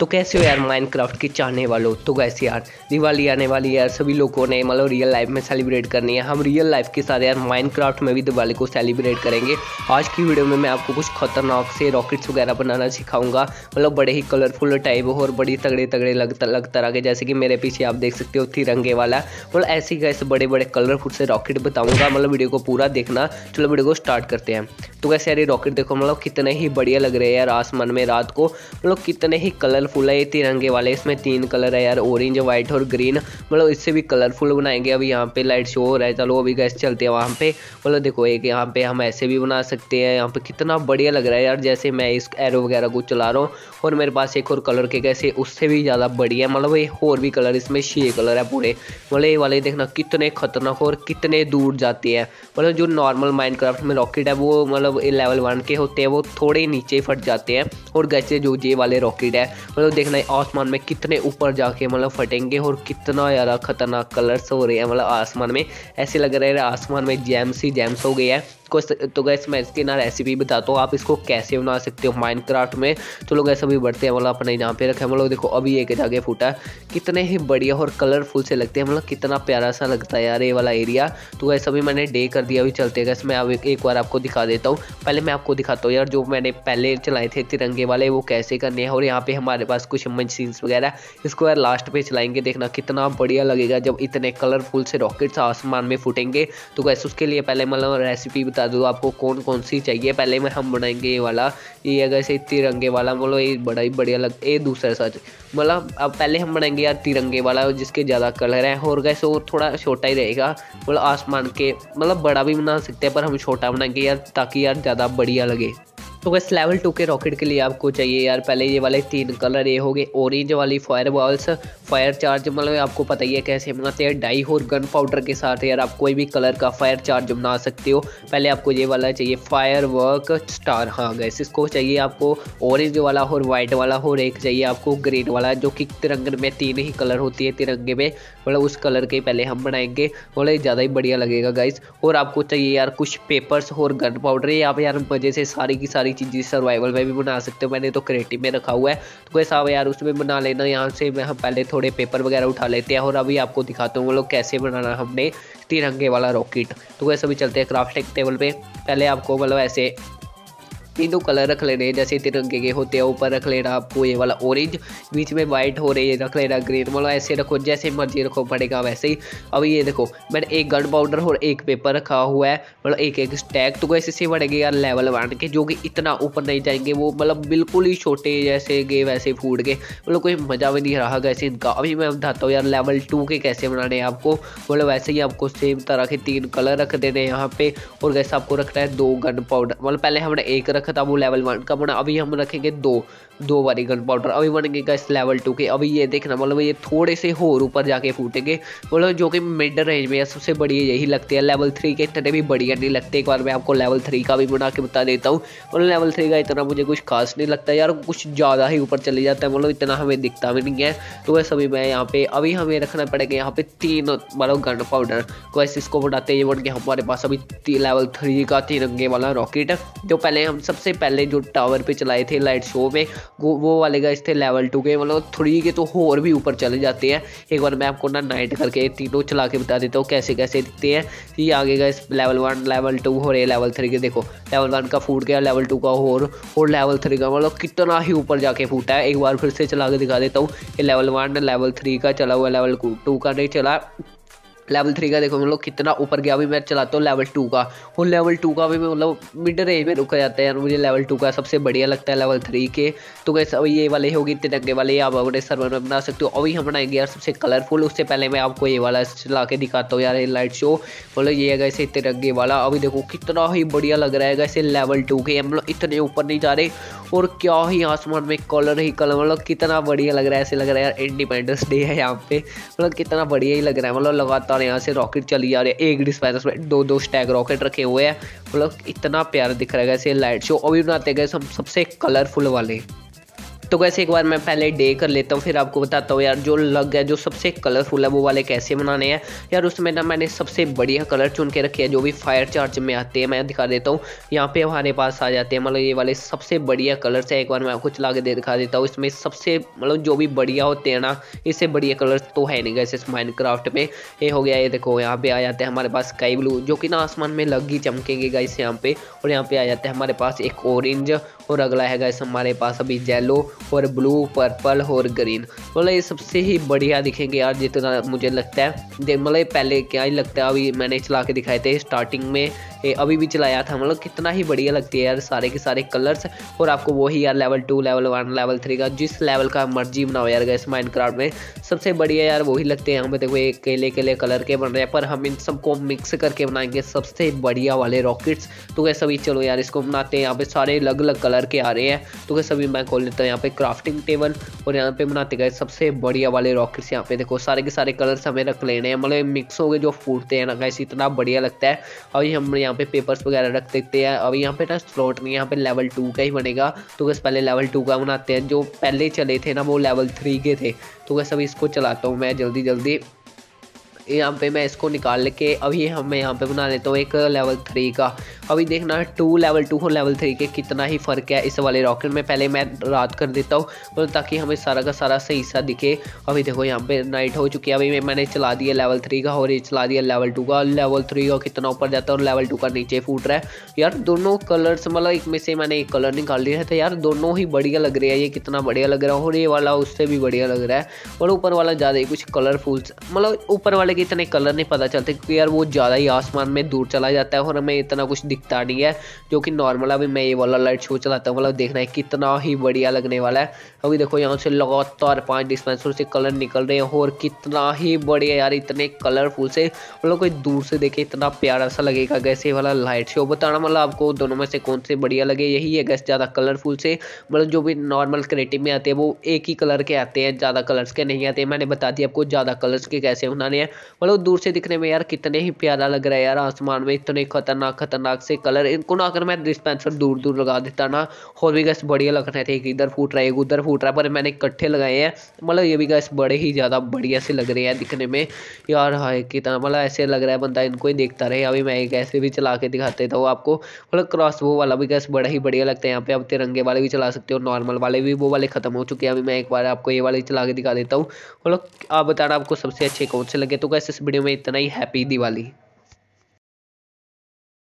तो कैसे हो यार माइनक्राफ्ट के चाहने वालों? तो कैसे यार, दिवाली आने वाली यार, सभी लोगों ने मतलब रियल लाइफ में सेलिब्रेट करनी है। हम रियल लाइफ के साथ यार माइनक्राफ्ट में भी दिवाली को सेलिब्रेट करेंगे। आज की वीडियो में मैं आपको कुछ खतरनाक से रॉकेट्स वगैरह बनाना सिखाऊँगा। मतलब बड़े ही कलरफुल टाइप और बड़ी तगड़े तगड़े लग लग तरह के जैसे कि मेरे पीछे आप देख सकते हो तिरंगे वाला। मतलब ऐसे ही कैसे बड़े बड़े कलरफुल से रॉकेट बताऊँगा। मतलब वीडियो को पूरा देखना। चलो वीडियो को स्टार्ट करते हैं। तो कैसे यार ये रॉकेट देखो मतलब कितने ही बढ़िया लग रहे हैं यार आसमान में रात को। मतलब कितने ही कलरफुल है, ये तिरंगे वाले, इसमें तीन कलर है यार ऑरेंज व्हाइट और ग्रीन मतलब इससे भी कलरफुल बनाएँगे, अभी यहाँ पे लाइट शो हो रहा है, चलो अभी गैस चलते हैं वहाँ पे। मतलब देखो, एक यहाँ पे हम ऐसे भी बना सकते हैं, यहाँ पे कितना बढ़िया लग रहा है यार, जैसे मैं इस एरो वगैरह को चला रहा हूँ, और मेरे पास एक और कलर के कैसे उससे भी ज़्यादा बढ़िया है मतलब ये और भी कलर इसमें छः कलर है पूरे। मतलब ये वाले देखना कितने खतरनाक और कितने दूर जाते हैं। मतलब जो नॉर्मल माइनक्राफ्ट में रॉकेट है, वो मतलब लेवल वन के होते हैं, वो थोड़े नीचे फट जाते हैं। और गैसे जो ये वाले रॉकेट है मतलब देखना है आसमान में कितने ऊपर जाके मतलब फटेंगे और कितना ज़्यादा खतरनाक कलर्स हो रहे हैं मतलब आसमान में। ऐसे लग रहा है आसमान में जैम्स ही जैम्स हो गया है। को तो गैस मैं इसकी ना रेसिपी बताता हूँ। आप इसको कैसे बना सकते हो माइनक्राफ्ट में? तो लोग ऐसा भी बढ़ते हैं मतलब अपने यहाँ पे रखे मतलब देखो, अभी एक जाके फूटा कितने ही बढ़िया और कलरफुल से लगते हैं। मतलब कितना प्यारा सा लगता है यार ये वाला एरिया तो गैस अभी मैंने डे कर दिया, अभी चलते गैस मैं अब एक बार आपको दिखा देता हूँ। पहले मैं आपको दिखाता हूँ यार, जो मैंने पहले चलाए थे तिरंगे वाले, वो कैसे करने हैं। और यहाँ पे हमारे पास कुछ मशीन्स वगैरह, इसको यार लास्ट पे चलाएँगे, देखना कितना बढ़िया लगेगा जब इतने कलरफुल से रॉकेट्स आसमान में फूटेंगे। तो गैस उसके लिए पहले मतलब रेसिपी बता दूँ, आपको कौन कौन सी चाहिए? पहले में हम बनाएँगे ये वाला, ये अगर तिरंगे वाला, बोलो, ये बड़ा ही बढ़िया लग, ये दूसरा सच मतलब अब पहले हम बनाएँगे यार तिरंगे वाला, जिसके ज़्यादा कलर है, और गैसे वो थोड़ा छोटा ही रहेगा। मतलब आसमान के मतलब बड़ा भी बना सकते हैं, पर हम छोटा बनाएँगे यार, ताकि यार ज़्यादा बढ़िया लगे। तो बस लेवल टू के रॉकेट के लिए आपको चाहिए यार। पहले ये वाले तीन कलर ये हो गए ऑरेंज वाली फायर बॉल्स फायर चार्ज मतलब आपको पता ही है कैसे बनाते हैं। डाई और गन पाउडर के साथ यार आप कोई भी कलर का फायर चार्ज बना सकते हो। पहले आपको ये वाला चाहिए फायर वर्क स्टार हाँ गैस इसको चाहिए आपको ऑरेंज वाला और वाइट वाला और एक चाहिए आपको ग्रीन वाला, जो कि तिरंगे में तीन ही कलर होती है तिरंगे में। मतलब उस कलर के पहले हम बनाएँगे। बोले ज़्यादा ही बढ़िया लगेगा गाइस और आपको चाहिए यार कुछ पेपर्स और गन पाउडर ये आप यार मज़े से सारी की सारी सारी चीज़ें सर्वाइवल में भी बना सकते हो। मैंने तो क्रिएटिव में रखा हुआ है। तो कोई साहब यार, उसमें बना लेना। यहाँ से हम पहले थोड़े पेपर वगैरह उठा लेते हैं और अभी आपको दिखाते हूँ वो लोग कैसे बनाना हमने तिरंगे वाला रॉकेट तो वैसे भी चलते हैं क्राफ्ट टेबल पर पहले आपको मतलब ऐसे तीनों कलर रख लेने जैसे तिरंगे के होते हैं, ऊपर रख लेना आपको ये वाला ऑरेंज बीच में वाइट हो रही है, रख लेना ग्रीन मतलब ऐसे रखो, जैसे मर्ज़ी रखो, पड़ेगा वैसे ही। अभी ये देखो, मैंने एक गन पाउडर और एक पेपर रखा हुआ है मतलब एक एक स्टैक तो वैसे से बढ़ेंगे यार लेवल वन के, जो कि इतना ऊपर नहीं जाएँगे, वो मतलब बिल्कुल ही छोटे जैसे गए वैसे फ़ूड के मतलब कोई मज़ा भी नहीं रहा वैसे इनका। अभी मैं बताता हूँ यार लेवल टू के कैसे बनाने हैं आपको मतलब वैसे ही आपको सेम तरह के तीन कलर रख देने यहाँ पे, और कैसे आपको रखना है दो गन पाउडर मतलब पहले हमने एक रखा था वो लेवल वन का बना। अभी हम रखेंगे दो दो बारी गन पाउडर अभी बनेंगे गैस लेवल टू के। अभी ये देखना मतलब ये थोड़े से और ऊपर जाके फूटेंगे। मतलब जो कि मिड रेंज में सबसे बढ़िया यही लगते हैं। लेवल थ्री के इतने भी बढ़िया नहीं लगते। एक बार मैं आपको लेवल थ्री का भी बना के बता देता हूँ। मतलब लेवल थ्री का इतना मुझे कुछ खास नहीं लगता यार। कुछ ज़्यादा ही ऊपर चले जाता है। मतलब इतना हमें दिखता भी नहीं है। तो वैसे अभी मैं यहाँ पे, अभी हमें रखना पड़ेगा यहाँ पे तीन मतलब गन पाउडर तो इसको बढ़ाते ये बन के हमारे पास अभी लेवल थ्री का तिरंगे वाला रॉकेट जो पहले हम सबसे पहले जो टावर पे चलाए थे लाइट शो में, वो वो वाले गए थे लेवल टू के मतलब थ्री के तो और भी ऊपर चले जाते हैं। एक बार मैं आपको ना नाइट करके तीनों चला के बता देता हूँ कैसे कैसे दिखते हैं। ये आगे गए लेवल वन लेवल टू हो रहे लेवल थ्री के, देखो। लेवल वन का फूट गया लेवल टू का और और लेवल थ्री का मतलब कितना ही ऊपर जाके फूटा है। एक बार फिर से चला के दिखा देता हूँ। ये लेवल वन लेवल थ्री का चला हुआ लेवल टू का नहीं चला। लेवल थ्री का देखो मतलब कितना ऊपर गया अभी मैं चलाता हूँ लेवल टू का। और लेवल टू का भी मतलब मिड रेंज में रुका जाता है। मुझे लेवल टू का सबसे बढ़िया लगता है लेवल थ्री के। तो कैसे अभी ये वाले होगी तिरंगे वाले आप अपने सर्वर में बना सकते हो। अभी हम बनाएँगे यार सबसे कलरफुल उससे पहले मैं आपको ये वाला चला के दिखाता हूँ यार, ये लाइट शो मतलब ये है ऐसे तिरंगे वाला। अभी देखो, कितना ही बढ़िया लग रहा है ऐसे लेवल टू के। मतलब इतने ऊपर नहीं जा रहे। और क्या ही आसमान में कलर ही कलर मतलब कितना बढ़िया लग रहा है, ऐसे लग रहा है यार इंडिपेंडेंस डे है यहाँ पे। मतलब कितना बढ़िया ही लग रहा है मतलब लगातार और यहाँ से रॉकेट चली जा रही है। एक डिस्पैचर में दो दो स्टैग रॉकेट रखे हुए हैं। मतलब इतना प्यारा दिख रहा है ऐसे लाइट शो अभी बनाते गए सबसे कलरफुल वाले। तो कैसे एक बार मैं पहले डे कर लेता हूँ, फिर आपको बताता हूँ यार जो लग है जो सबसे कलरफुल है वो वाले कैसे बनाने हैं। यार उसमें ना मैंने सबसे बढ़िया कलर चुन के रखे हैं, जो भी फायर चार्ज में आते हैं, मैं दिखा देता हूँ। यहाँ पे हमारे पास आ जाते हैं मतलब ये वाले सबसे बढ़िया कलर्स है। एक बार मैं आपको चला के दे दिखा देता हूँ, इसमें सबसे मतलब जो भी बढ़िया होते हैं ना, इससे बढ़िया कलर्स तो है नहीं गैस माइंड क्राफ्ट में। ये हो गया, ये देखो, यहाँ पे आ जाते हैं हमारे पास स्काई ब्लू जो कि ना आसमान में लग ही चमकेंगे गाइस यहाँ पे। और यहाँ पे आ जाते हैं हमारे पास एक ऑरेंज और अगला है गाइस हमारे पास अभी येलो और ब्लू पर्पल और ग्रीन मतलब ये सबसे ही बढ़िया दिखेंगे यार, जितना मुझे लगता है। मतलब पहले क्या ही लगता है, अभी मैंने चला के दिखाए थे स्टार्टिंग में। ये अभी भी चलाया था मतलब कितना ही बढ़िया लगती है यार, सारे के सारे कलर्स और आपको वही यार level two level one level three का, जिस लेवल का मर्ज़ी बनाओ यार गैस माइंड में। सबसे बढ़िया यार वही लगते हैं पे देखो ये केले केले कलर के बन रहे हैं, पर हम इन सबको मिक्स करके बनाएँगे सबसे बढ़िया वाले रॉकेट्स तो कैसे अभी चलो यार, इसको बनाते हैं, यहाँ पे सारे अलग अलग कलर के आ रहे हैं। तो कैसे अभी मैं खोल लेता हूँ यहाँ पे क्राफ्टिंग टेबल और यहाँ पे बनाते गए सबसे बढ़िया वाले रॉकेट्स यहाँ पे देखो। सारे के सारे कलर्स हमें रख लेने हैं। मतलब मिक्स हो गए जो फूटते हैं ना गैस इतना बढ़िया लगता है। अभी हम यहाँ पे पेपर्स वगैरह रख देते हैं। अभी यहाँ पे ना स्लॉट नहीं यहाँ पे लेवल टू का ही बनेगा। तो कैसे पहले लेवल टू का बनाते हैं। जो पहले चले थे ना, वो लेवल थ्री के थे। तो कैसे अभी इसको चलाता हूँ मैं जल्दी जल्दी यहाँ पे मैं इसको निकाल के अभी हम मैं यहाँ पे बना लेता हूँ एक लेवल थ्री का। अभी देखना टू लेवल टू और लेवल थ्री के कितना ही फ़र्क है इस वाले रॉकेट में। पहले मैं रात कर देता हूँ तो ताकि हमें सारा का सारा सही सा दिखे। अभी देखो यहाँ पे नाइट हो चुकी है। अभी मैंने चला दिया लेवल थ्री का, और ये चला दिया लेवल टू का। लेवल थ्री का कितना ऊपर जाता है और लेवल टू का नीचे फूट रहा है। यार, दोनों कलर्स मतलब एक में से मैंने एक कलर निकाल लिया तो यार, दोनों ही बढ़िया लग रहे हैं। ये कितना बढ़िया लग रहा है, और ये वाला उससे भी बढ़िया लग रहा है। और ऊपर वाला ज़्यादा ही कुछ कलरफुल मतलब ऊपर वाले के इतने कलर नहीं पता चलते क्योंकि यार वो ज़्यादा ही आसमान में दूर चला जाता है और हमें इतना कुछ दिखता नहीं है, जो कि नॉर्मल अभी मैं ये वाला लाइट शो चलाता हूँ मतलब देखना है कितना ही बढ़िया लगने वाला है। अभी देखो यहाँ से लगातार पाँच डिस्पेंसर से कलर निकल रहे हैं और कितना ही बढ़िया यार, इतने कलरफुल से। मतलब कोई दूर से देखे इतना प्यारा सा लगेगा गैस ये वाला लाइट शो बताना मतलब आपको दोनों में से कौन से बढ़िया लगे, यही है गैस ज़्यादा कलरफुल से। मतलब जो भी नॉर्मल क्रिएटिव में आते हैं, वो एक ही कलर के आते हैं, ज़्यादा कलर्स के नहीं आते। मैंने बता दिया आपको, ज़्यादा कलर्स के कैसे बनाने हैं। मतलब दूर से दिखने में यार कितने ही प्यारा लग रहा है यार आसमान में, इतने खतरनाक खतरनाक से कलर इनको ना अगर मैं डिस्पेंसर दूर दूर लगा देता ना, और भी गैस बढ़िया लग रहे थे एक इधर फूट रहा है, उधर फूट रहा है, पर मैंने इकट्ठे लगाए हैं। मतलब ये भी गैस बड़े ही ज़्यादा बढ़िया से लग रहे हैं दिखने में। यार हाय, कितना मतलब ऐसे लग रहा है बंदा, इनको ही देखता रहे। अभी मैं एक ऐसे भी चला के दिखाते था वो आपको मतलब क्रॉस वो वाला भी गैस बड़ा ही बढ़िया लगता है। यहाँ पे आप तिरंगे वाले भी चला सकते हो नॉर्मल वाले भी, वो वाले खत्म हो चुके हैं। अभी मैं एक बार आपको ये वाले चला के दिखा देता हूँ। मतलब आप बताना आपको सबसे अच्छे कौन से लगे तो कैसे इस वीडियो में इतना ही हैप्पी दिवाली।